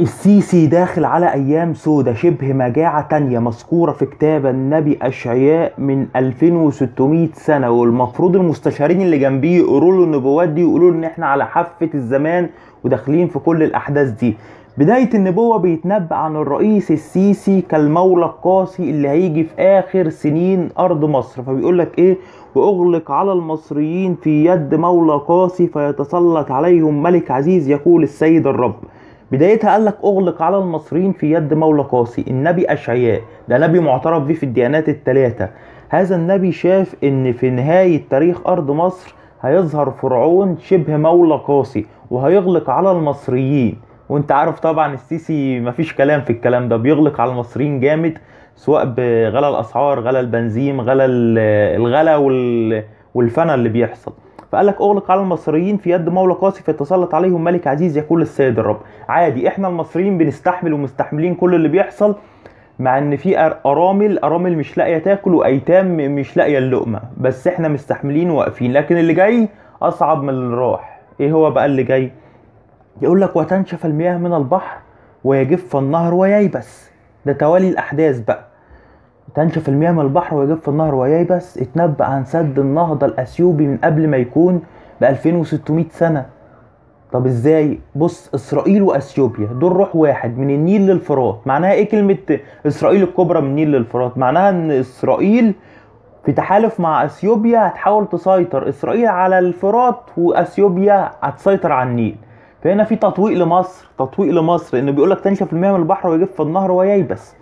السيسي داخل على أيام سودة شبه مجاعة تانية مذكورة في كتاب النبي أشعياء من 2600 سنة والمفروض المستشارين اللي جنبيه يقولوا له النبوات دي يقولوا له إن إحنا على حافة الزمان وداخلين في كل الأحداث دي. بداية النبوة بيتنبأ عن الرئيس السيسي كالمولى القاسي اللي هيجي في آخر سنين أرض مصر. فبيقول لك إيه؟ وأغلق على المصريين في يد مولى قاسي فيتسلط عليهم ملك عزيز يقول السيد الرب. بدايتها قال لك أغلق على المصريين في يد مولى قاسي النبي أشعياء ده نبي معترف به في الديانات الثلاثه هذا النبي شاف إن في نهاية تاريخ أرض مصر هيظهر فرعون شبه مولى قاسي وهيغلق على المصريين. وأنت عارف طبعا السيسي مفيش كلام في الكلام ده بيغلق على المصريين جامد سواء بغلا الأسعار غلا البنزين غلا الغلا والفنا اللي بيحصل. فقال لك اغلق على المصريين في يد مولى قاسي فيتسلط عليهم ملك عزيز يقول السيد الرب. عادي إحنا المصريين بنستحمل ومستحملين كل اللي بيحصل مع ان في أرامل أرامل مش لاقية تاكل وأيتام مش لاقية اللقمة. بس إحنا مستحملين واقفين لكن اللي جاي أصعب من اللي راح. إيه هو بقى اللي جاي؟ يقول لك وتنشف المياه من البحر ويجف النهر وييبس. ده توالي الأحداث بقى. تنشف المياه من البحر ويجف النهر وييبس اتنبأ عن سد النهضة الأثيوبي من قبل ما يكون ب 2600 سنة. طب إزاي؟ بص إسرائيل وأثيوبيا دول روح واحد من النيل للفرات. معناها إيه كلمة إسرائيل الكبرى من النيل للفرات؟ معناها إن إسرائيل في تحالف مع أثيوبيا هتحاول تسيطر. إسرائيل على الفرات وأثيوبيا هتسيطر على النيل. فهنا في تطويق لمصر تطويق لمصر إنه بيقول لك تنشف المياه من البحر ويجف النهر وييبس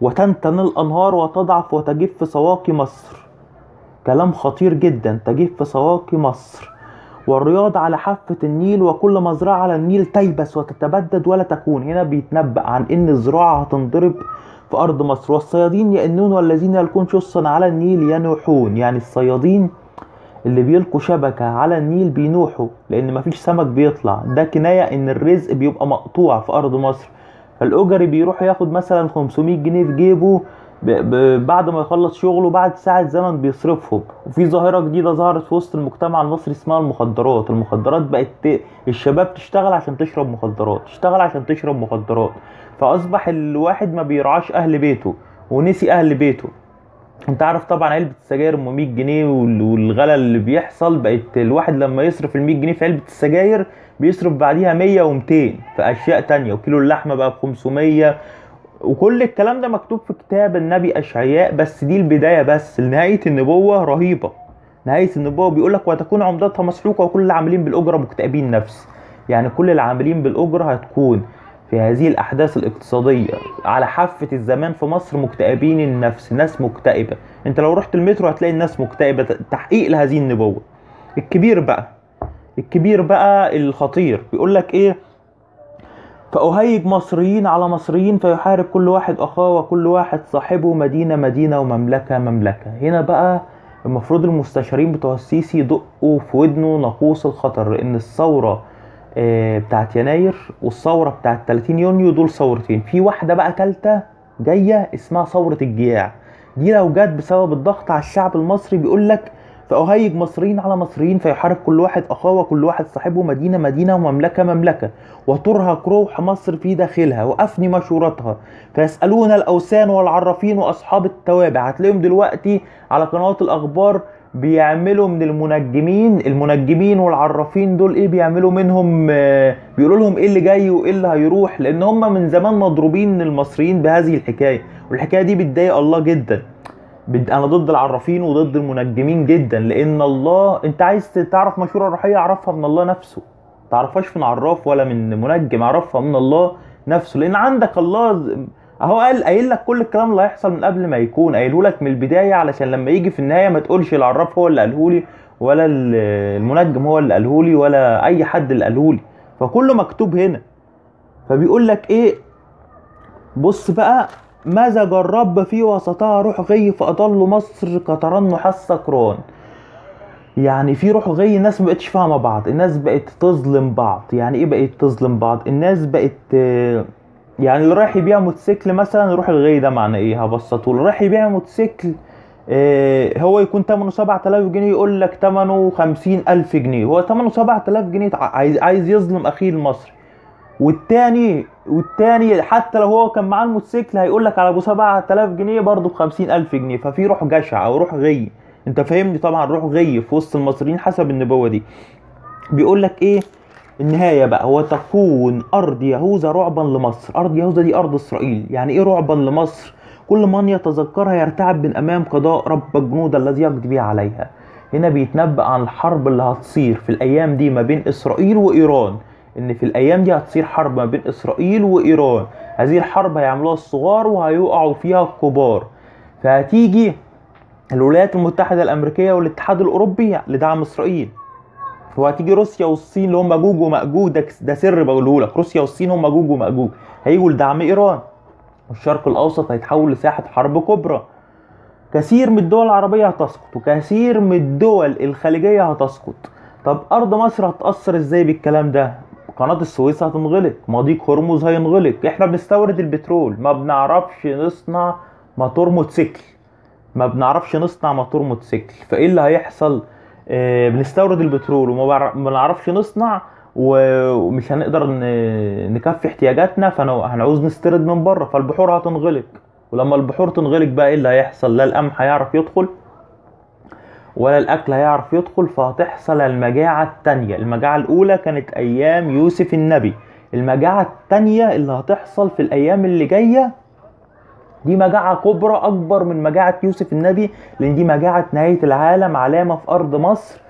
وتنتن الأنهار وتضعف وتجف سواقي مصر. كلام خطير جدا تجف سواقي مصر. والرياض على حافة النيل وكل مزرعة على النيل تيبس وتتبدد ولا تكون. هنا بيتنبأ عن إن الزراعة هتنضرب في أرض مصر. والصيادين يئنون والذين يلقون شصا على النيل ينوحون. يعني الصيادين اللي بيلقوا شبكة على النيل بينوحوا لأن مفيش سمك بيطلع. ده كناية إن الرزق بيبقى مقطوع في أرض مصر. فالاجري بيروح ياخد مثلا 500 جنيه في جيبه. بعد ما يخلص شغله بعد ساعة زمن بيصرفهم وفي ظاهرة جديدة ظهرت في وسط المجتمع المصري اسمها المخدرات المخدرات بقت. الشباب تشتغل عشان تشرب مخدرات تشتغل عشان تشرب مخدرات فأصبح الواحد ما بيرعاش أهل بيته ونسي أهل بيته انت عارف طبعا علبة السجاير أم 100 جنيه والغلا اللي بيحصل بقت الواحد لما يصرف ال 100 جنيه في علبة السجاير بيصرف بعديها 100 و200 في أشياء تانية وكيلو اللحمة بقى ب 500 وكل الكلام ده مكتوب في كتاب النبي أشعياء بس دي البداية بس نهاية النبوة رهيبة. نهاية النبوة بيقول لك وتكون عمدتها مسحوقة وكل العاملين بالأجرة مكتئبين نفس. يعني كل العاملين بالأجرة هتكون. في هذه الأحداث الاقتصادية على حافة الزمان في مصر مكتئبين النفس ناس مكتئبة. أنت لو رحت المترو هتلاقي الناس مكتئبة. تحقيق لهذه النبوة. الكبير بقى الكبير بقى الخطير. بيقول لك إيه؟ فأهيج مصريين على مصريين فيحارب كل واحد أخاه وكل واحد صاحبه مدينة مدينة ومملكة مملكة. هنا بقى المفروض المستشارين بتوع السيسي يدقوا في ودنه ناقوس الخطر لأن الثورة بتاعت يناير والثورة بتاعت 30 يونيو دول ثورتين. في واحدة بقى ثالثه جاية اسمها ثورة الجياع. دي لو جت بسبب الضغط على الشعب المصري بيقول لك فأهيج مصريين على مصريين فيحارب كل واحد أخاه وكل واحد صاحبه مدينة مدينة ومملكة مملكة. وترهق روح مصر في داخلها وأفني مشورتها. فيسألون الأوثان والعرافين وأصحاب التوابع. هتلاقيهم دلوقتي على قنوات الأخبار بيعملوا من المنجمين المنجمين والعرافين دول إيه بيعملوا منهم بيقولوا لهم إيه اللي جاي وإيه اللي هيروح لأن هم من زمان مضروبين المصريين بهذه الحكاية والحكاية دي بتضايق الله جدا. أنا ضد العرافين وضد المنجمين جدا لأن الله أنت عايز تعرف مشوره روحيه اعرفها من الله نفسه. تعرفهاش من عراف ولا من منجم اعرفها من الله نفسه. لأن عندك الله اهو قال قايل لك كل الكلام اللي هيحصل من قبل ما يكون. قايله لك من البداية علشان لما يجي في النهاية ما تقولش العراف هو اللي قاله لي ولا المنجم هو اللي قاله لي ولا أي حد اللي قاله لي. فكله مكتوب هنا. فبيقول لك إيه؟ بص بقى مزج الرب في وسطها روح غي فأضل مصر كترنح السكران يعني في روح غي الناس ما بقتش فاهمة بعض الناس بقت تظلم بعض. يعني إيه بقت تظلم بعض؟ الناس بقت يعني اللي رايح يبيع موتوسيكل مثلا يروح الغي ده معنى إيه؟ هبسطه اللي رايح يبيع موتوسيكل آه هو يكون ثمنه 7000 جنيه يقول لك ثمنه 50000 جنيه. هو ثمنه 7000 جنيه عايز عايز يظلم أخيه المصري. والتاني والتاني حتى لو هو كان معاه الموتوسيكل هيقول لك على أبو 7000 جنيه برضه ب 50000 جنيه. ففي روح جشع أو روح غي. أنت فاهمني طبعا روح غي في وسط المصريين حسب النبوة دي. بيقول لك إيه؟ النهاية بقى هو تكون أرض يهوذا رعبا لمصر. أرض يهوذا دي أرض إسرائيل. يعني إيه رعبا لمصر؟ كل من يتذكرها يرتعب من أمام قضاء رب الجنود الذي يقضي بها عليها. هنا بيتنبأ عن الحرب اللي هتصير في الأيام دي ما بين إسرائيل وإيران. إن في الأيام دي هتصير حرب ما بين إسرائيل وإيران. هذه الحرب هيعملوها الصغار وهيقعوا فيها الكبار. فهتيجي الولايات المتحدة الأمريكية والاتحاد الأوروبي لدعم إسرائيل. وهتيجي روسيا والصين اللي هم جوج ومأجوج ده, ده سر بقوله لك. روسيا والصين هم جوج ومأجوج هيجوا لدعم إيران. والشرق الأوسط هيتحول لساحة حرب كبرى. كثير من الدول العربية هتسقط وكثير من الدول الخليجية هتسقط. طب أرض مصر هتأثر إزاي بالكلام ده؟ قناة السويس هتنغلق. مضيق هرمز هينغلق. إحنا بنستورد البترول. ما بنعرفش نصنع موتور موتوسيكل. ما بنعرفش نصنع موتور موتوسيكل. فإيه اللي هيحصل؟ بنستورد البترول وما بنعرفش نصنع ومش هنقدر نكفي احتياجاتنا فهنعوز نستورد من بره فالبحور هتنغلق. ولما البحور تنغلق بقى إيه اللي هيحصل؟ لا القمح هيعرف يدخل ولا الأكل هيعرف يدخل فهتحصل المجاعة التانية. المجاعة الأولى كانت أيام يوسف النبي. المجاعة التانية اللي هتحصل في الأيام اللي جاية دي مجاعة كبرى أكبر من مجاعة يوسف النبي لأن دي مجاعة نهاية العالم علامة في أرض مصر.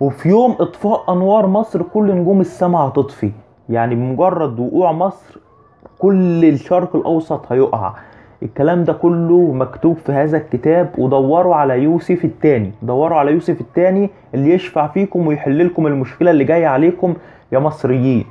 وفي يوم إطفاء أنوار مصر كل نجوم السماء هتطفي. يعني بمجرد وقوع مصر كل الشرق الأوسط هيقع. الكلام ده كله مكتوب في هذا الكتاب ودوروا على يوسف التاني. دوروا على يوسف التاني اللي يشفع فيكم ويحل لكم المشكلة اللي جاية عليكم يا مصريين.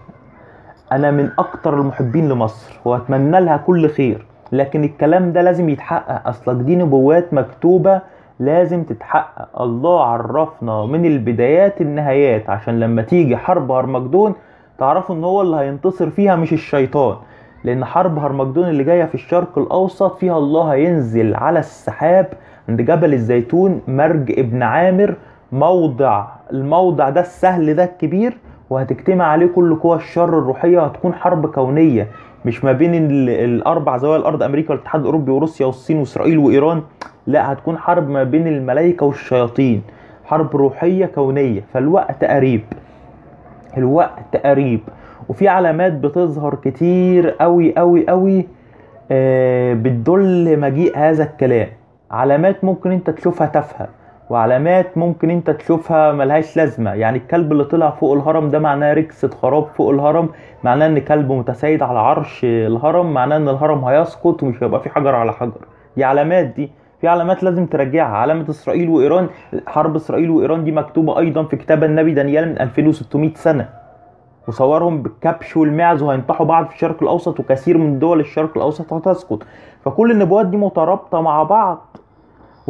أنا من أكتر المحبين لمصر وأتمنى لها كل خير. لكن الكلام ده لازم يتحقق. اصلك دي نبوات مكتوبة لازم تتحقق. الله عرفنا من البدايات النهايات عشان لما تيجي حرب هرمجدون تعرفوا إن هو اللي هينتصر فيها مش الشيطان. لأن حرب هرمجدون اللي جاية في الشرق الأوسط فيها الله هينزل على السحاب عند جبل الزيتون مرج ابن عامر موضع الموضع ده السهل ده الكبير وهتجتمع عليه كل قوى الشر الروحية هتكون حرب كونية. مش ما بين ال- الأربع زوايا الأرض أمريكا والاتحاد الأوروبي وروسيا والصين وإسرائيل وإيران لا هتكون حرب ما بين الملائكة والشياطين. حرب روحية كونية فالوقت قريب. الوقت قريب. وفي علامات بتظهر كتير قوي قوي قوي آه، بتدل مجيء هذا الكلام. علامات ممكن أنت تشوفها تافهة. وعلامات ممكن انت تشوفها ملهاش لازمة. يعني الكلب اللي طلع فوق الهرم ده معناه ركسة خراب فوق الهرم معناه ان كلب متسيد على عرش الهرم معناه ان الهرم هيسقط ومش هيبقى في حجر على حجر. دي علامات دي. في علامات لازم تراجعها. علامة إسرائيل وإيران حرب إسرائيل وإيران دي مكتوبة أيضا في كتاب النبي دانيال من 2600 سنة. وصورهم بالكبش والمعز وهينطحوا بعض في الشرق الأوسط وكثير من دول الشرق الأوسط هتسقط. فكل النبوات دي مترابطة مع بعض.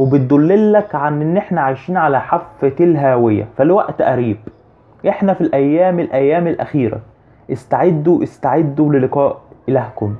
وبتدللك عن إن إحنا عايشين على حافة الهاوية. فالوقت قريب. إحنا في الأيام الأيام الأخيرة. استعدوا استعدوا للقاء إلهكم.